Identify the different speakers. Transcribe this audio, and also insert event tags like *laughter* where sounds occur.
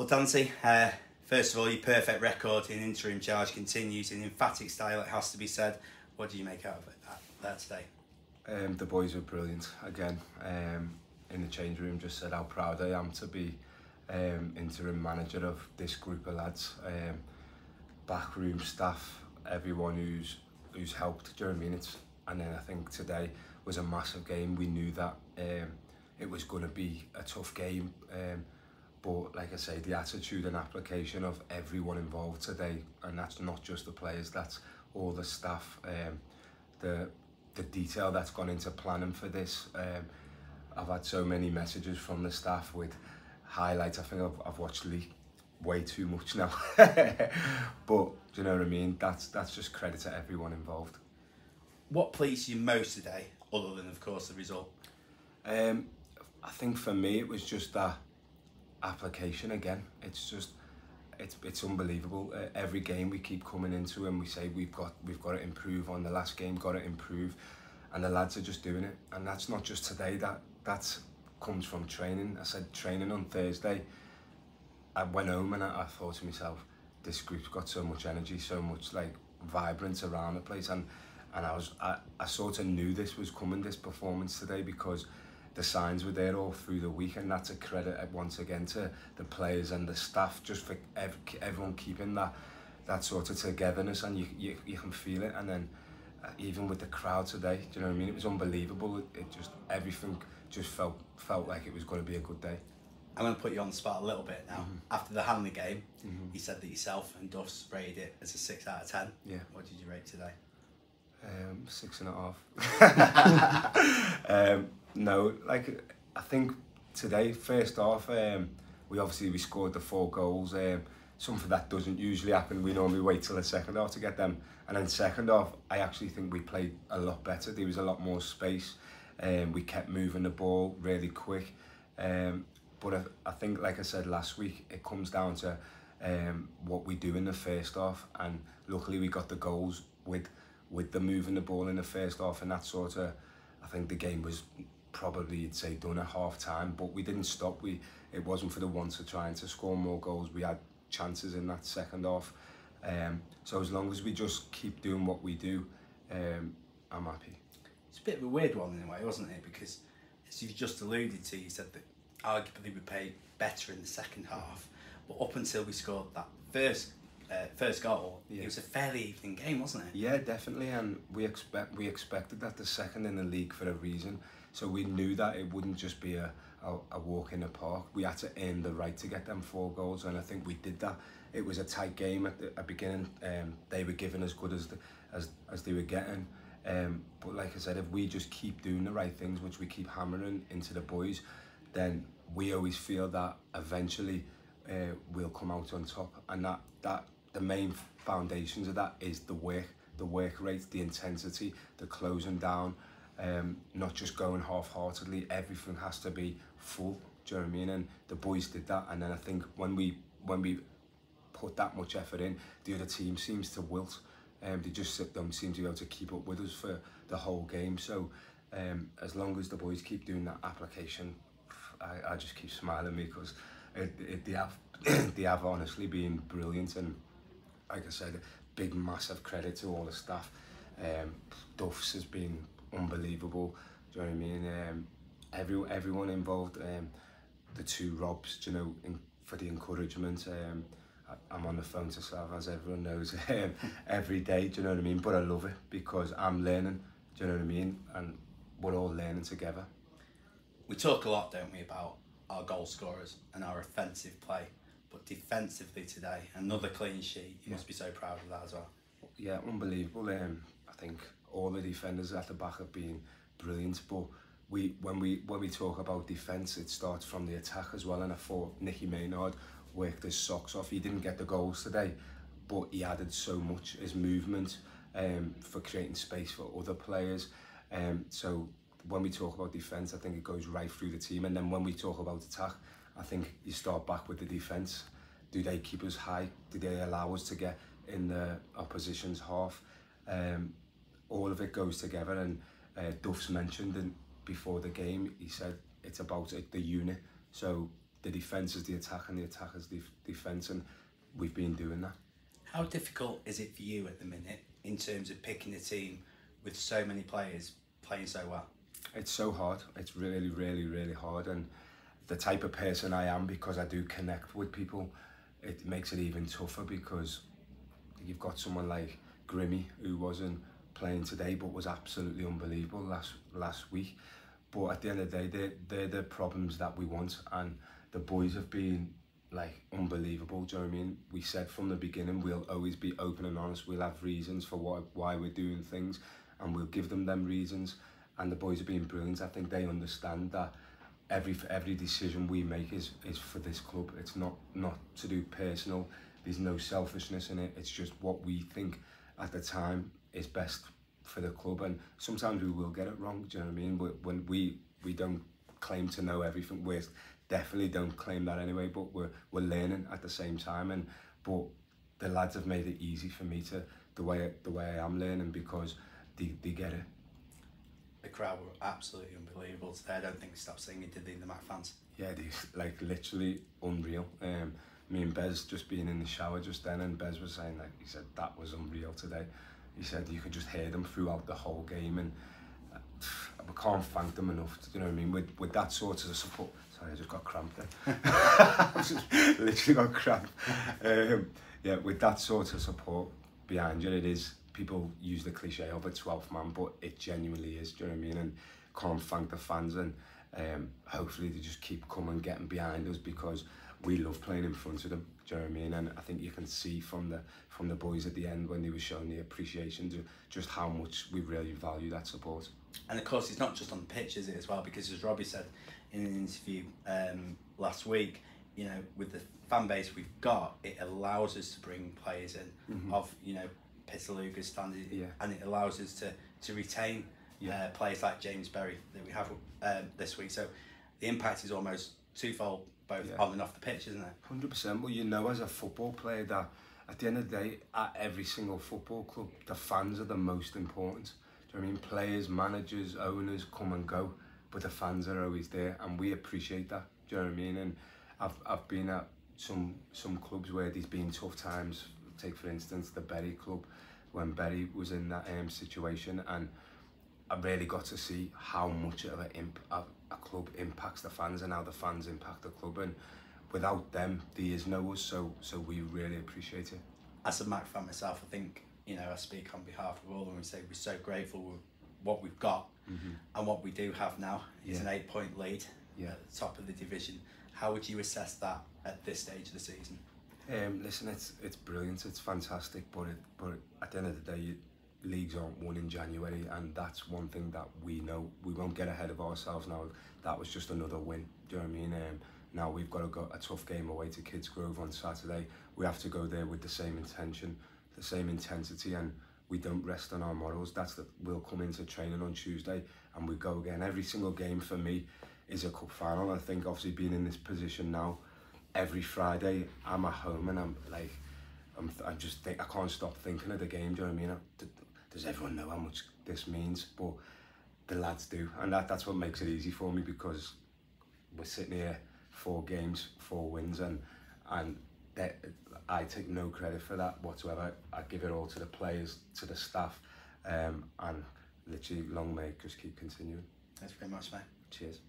Speaker 1: Well, Dante, uh, first of all, your perfect record in interim charge continues in emphatic style, it has to be said. What do you make out of it that, that today?
Speaker 2: Um, the boys were brilliant again. Um, in the change room, just said how proud I am to be um, interim manager of this group of lads. Um, backroom staff, everyone who's who's helped. Mean? It's, and then I think today was a massive game. We knew that um, it was going to be a tough game. Um, but like I say, the attitude and application of everyone involved today, and that's not just the players, that's all the staff, um, the the detail that's gone into planning for this. Um, I've had so many messages from the staff with highlights. I think I've, I've watched Lee way too much now. *laughs* but do you know what I mean? That's that's just credit to everyone involved.
Speaker 1: What pleased you most today, other than of course the result?
Speaker 2: Um, I think for me it was just that application again. It's just it's it's unbelievable. Uh, every game we keep coming into and we say we've got we've got to improve on the last game, got to improve, and the lads are just doing it. And that's not just today. That that comes from training. I said training on Thursday. I went home and I, I thought to myself, this group's got so much energy, so much like vibrance around the place, and and I was I, I sort of knew this was coming, this performance today, because the signs were there all through the week, and that's a credit once again to the players and the staff, just for ev everyone keeping that that sort of togetherness, and you you, you can feel it, and then. Uh, even with the crowd today, do you know what I mean? It was unbelievable. It, it just everything just felt felt like it was going to be a good day.
Speaker 1: I'm going to put you on the spot a little bit now.
Speaker 2: Mhm.
Speaker 1: After the Hanley game,
Speaker 2: Mhm.
Speaker 1: you said that yourself and Duffs rated it as a 6 out of 10.
Speaker 2: Yeah.
Speaker 1: What did you rate today?
Speaker 2: Um, six and a half. *laughs* *laughs* um, no, like I think today, first off, um, we obviously we scored the four goals. Um, something that doesn't usually happen. We normally wait till the second half to get them. And then second half, I actually think we played a lot better. There was a lot more space. Um, we kept moving the ball really quick. Um, but I, I think, like I said last week, it comes down to um, what we do in the first half. And luckily, we got the goals with with the moving the ball in the first half, and that sort of, I think the game was probably you'd say done at half time, but we didn't stop. We it wasn't for the ones of trying to score more goals. We had chances in that second half. Um, so as long as we just keep doing what we do, um, I'm happy.
Speaker 1: It's a bit of a weird one in a way, wasn't it? Because as you've just alluded to, you said that arguably we played better in the second half, but up until we scored that first uh, first goal,
Speaker 2: Yeah.
Speaker 1: it was a fairly even game, wasn't it?
Speaker 2: Yeah, definitely, and we expect we expected that the second in the league for a reason. So we knew that it wouldn't just be a, a, a walk in the park. We had to earn the right to get them four goals, and I think we did that. It was a tight game at the at beginning. Um, they were giving as good as the, as as they were getting. Um, but like I said, if we just keep doing the right things, which we keep hammering into the boys, then we always feel that eventually uh, we'll come out on top. And that that the main foundations of that is the work, the work rate, the intensity, the closing down, um, not just going half-heartedly. Everything has to be full. Do you know what I mean? And the boys did that. And then I think when we when we put that much effort in, the other team seems to wilt. Um, they just don't seem to be able to keep up with us for the whole game. So um, as long as the boys keep doing that application, I, I just keep smiling because it, it, they have *coughs* they have honestly been brilliant and like I said, big massive credit to all the staff. Um, Duffs has been unbelievable. Do you know what I mean? Um, every everyone involved. Um, the two Robs, do you know, in, for the encouragement. Um, I, I'm on the phone to Sav, as everyone knows, *laughs* um, every day. Do you know what I mean? But I love it because I'm learning. Do you know what I mean? And we're all learning together.
Speaker 1: We talk a lot, don't we, about our goal scorers and our offensive play, but defensively today, another clean sheet. You must be so proud of that as well.
Speaker 2: yeah, unbelievable. Um, I think all the defenders at the back have been brilliant, but we when we when we talk about defence, it starts from the attack as well. And I thought Nicky Maynard worked his socks off. He didn't get the goals today, but he added so much. His movement um, for creating space for other players. Um, so when we talk about defence, I think it goes right through the team. And then when we talk about attack, I think you start back with the defence. Do they keep us high? Do they allow us to get in the opposition's half? Um, all of it goes together. And uh, Duff's mentioned in, before the game, he said it's about it, the unit. So the defence is the attack and the attack is the defence and we've been doing that.
Speaker 1: How difficult is it for you at the minute in terms of picking a team with so many players playing so well?
Speaker 2: It's so hard. It's really, really, really hard. And the type of person I am, because I do connect with people, it makes it even tougher because you've got someone like Grimmy who wasn't playing today but was absolutely unbelievable last last week. But at the end of the day, they're, they're the problems that we want. And the boys have been like unbelievable. Do you know what I mean? We said from the beginning we'll always be open and honest. We'll have reasons for why why we're doing things, and we'll give them them reasons. And the boys have been brilliant. I think they understand that every every decision we make is is for this club. It's not not to do personal. There's no selfishness in it. It's just what we think at the time is best for the club. And sometimes we will get it wrong. Do you know what I mean? But when we we don't claim to know everything, we're definitely don't claim that anyway, but we're, we're learning at the same time. And But the lads have made it easy for me to, the way, the way I am learning because they, they get it.
Speaker 1: The crowd were absolutely unbelievable today. I don't think they stopped singing, did they, the Macc fans?
Speaker 2: Yeah, they like literally unreal. Um, me and Bez just being in the shower just then, and Bez was saying like he said that was unreal today. He said you could just hear them throughout the whole game, and uh, we can't thank them enough. To, you know what I mean? With with that sort of support, Sorry, I just got cramp there. *laughs* Literally got cramp. Um, yeah, with that sort of support behind you, it is, people use the cliche of a 12th man, but it genuinely is, do you know what I mean? And can't thank the fans and um, hopefully they just keep coming, getting behind us because we love playing in front of them, do you know what I mean? And I think you can see from the from the boys at the end when they were showing the appreciation to just how much we really value that support.
Speaker 1: And of course, it's not just on the pitch, is it, as well? Because as Robbie said, in an interview um, last week, you know, with the fan base we've got, it allows us to bring players in mm-hmm. of, you know, Pitaluga standard, yeah. and it allows us to, to retain yeah. uh, players like James Berry that we have um, this week. So the impact is almost twofold, both yeah. on and off the pitch, isn't it?
Speaker 2: 100%. Well, you know, as a football player, that at the end of the day, at every single football club, the fans are the most important. Do you know I mean? Players, managers, owners come and go but the fans are always there and we appreciate that do you know what I mean and I've, I've been at some some clubs where there's been tough times take for instance the Bury club when Bury was in that um, situation and I really got to see how much of a, imp a, a club impacts the fans and how the fans impact the club and without them there is no us so so we really appreciate it
Speaker 1: as a Macc fan myself I think you know I speak on behalf of all of them and say we're so grateful with what we've got Mm-hmm. And what we do have now is yeah. an eight point lead yeah. at the top of the division. How would you assess that at this stage of the season?
Speaker 2: Um, listen, it's it's brilliant, it's fantastic, but it, but at the end of the day, you, leagues aren't won in January, and that's one thing that we know. We won't get ahead of ourselves now. That was just another win. Do you know what I mean? Um, now we've got to go a tough game away to Kidsgrove on Saturday. We have to go there with the same intention, the same intensity, and we don't rest on our morals. That's that we'll come into training on Tuesday and we go again. Every single game for me is a cup final. I think obviously being in this position now, every Friday I'm at home and I'm like, I'm, I'm just think I can't stop thinking of the game. Do you know what I mean? Does everyone know how much this means? But the lads do, and that, that's what makes it easy for me because we're sitting here four games, four wins, and and that I take no credit for that whatsoever. I give it all to the players, to the staff, um, and literally long may just keep continuing.
Speaker 1: Thanks very much, mate.
Speaker 2: Cheers.